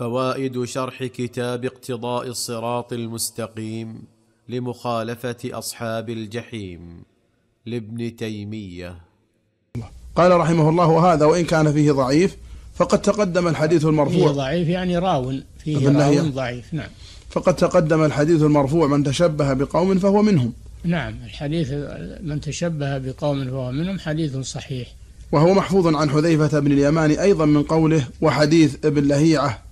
فوائد شرح كتاب اقتضاء الصراط المستقيم لمخالفة أصحاب الجحيم لابن تيمية. قال رحمه الله وهذا وإن كان فيه ضعيف فقد تقدم الحديث فيه المرفوع ضعيف يعني راو فيه ابن لهيعة. راو ضعيف نعم. فقد تقدم الحديث المرفوع من تشبه بقوم فهو منهم. نعم الحديث من تشبه بقوم فهو منهم حديث صحيح. وهو محفوظ عن حذيفة بن اليمان أيضا من قوله وحديث ابن لهيعة.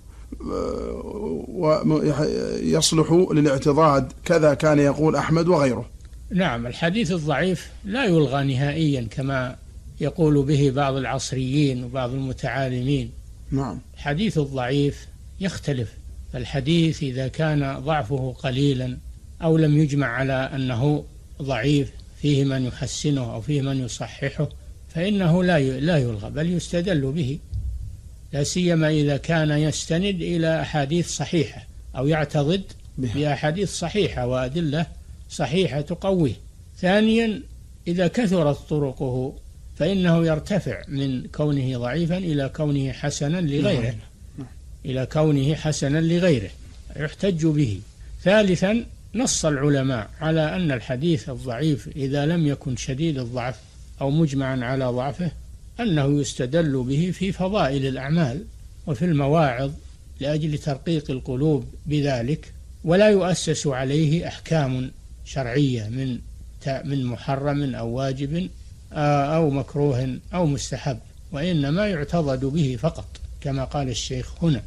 ويصلح للاعتضاد كذا كان يقول أحمد وغيره. نعم الحديث الضعيف لا يلغى نهائيا كما يقول به بعض العصريين وبعض المتعالمين. نعم. الحديث الضعيف يختلف الحديث إذا كان ضعفه قليلا أو لم يجمع على أنه ضعيف فيه من يحسنه أو فيه من يصححه فإنه لا لا يلغى بل يستدل به. لا سيما إذا كان يستند إلى أحاديث صحيحة أو يعتضد. بأحاديث صحيحة وأدلة صحيحة تقويه. ثانيا إذا كثرت طرقه فإنه يرتفع من كونه ضعيفا إلى كونه حسنا لغيره. إلى كونه حسنا لغيره. يحتج به. ثالثا نص العلماء على أن الحديث الضعيف إذا لم يكن شديد الضعف أو مجمعا على ضعفه أنه يستدل به في فضائل الأعمال وفي المواعظ لأجل ترقيق القلوب بذلك ولا يؤسس عليه أحكام شرعية من من محرم أو واجب آه، أو مكروه أو مستحب وإنما يعتضد به فقط كما قال الشيخ هنا.